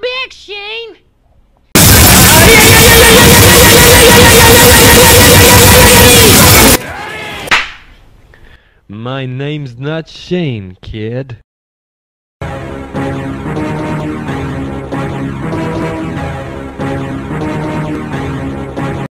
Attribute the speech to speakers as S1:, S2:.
S1: back, Shane.
S2: My name's not Shane, kid.